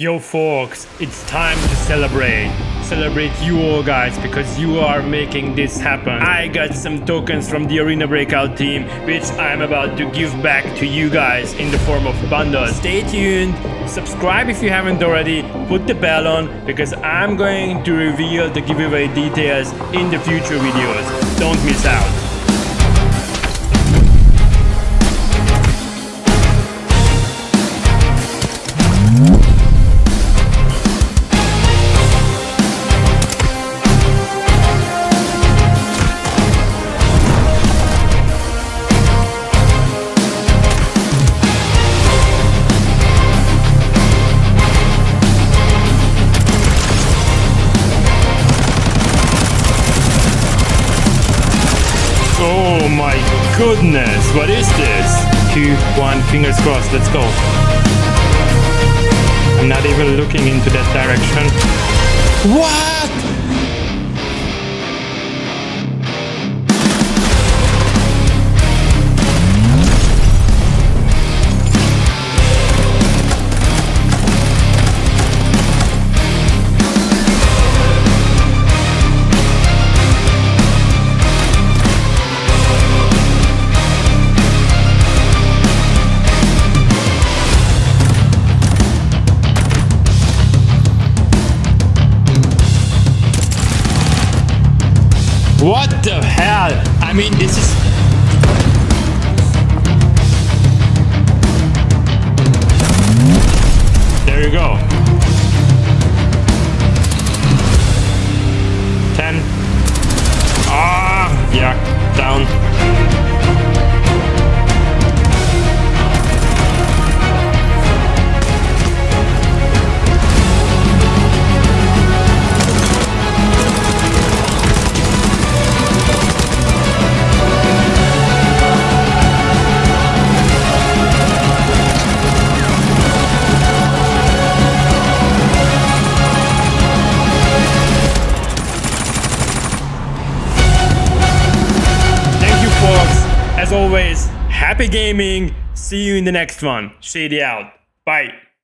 Yo folks, it's time to celebrate. Celebrate you all guys because you are making this happen. I got some tokens from the Arena Breakout team which I'm about to give back to you guys in the form of bundles. Stay tuned, subscribe if you haven't already, put the bell on because I'm going to reveal the giveaway details in the future videos. Don't miss out. My goodness, what is this? Two, one, fingers crossed, let's go. I'm not even looking into that direction. What? What the hell? I mean, this is... There you go. As always, happy gaming. See you in the next one. Shady out. Bye.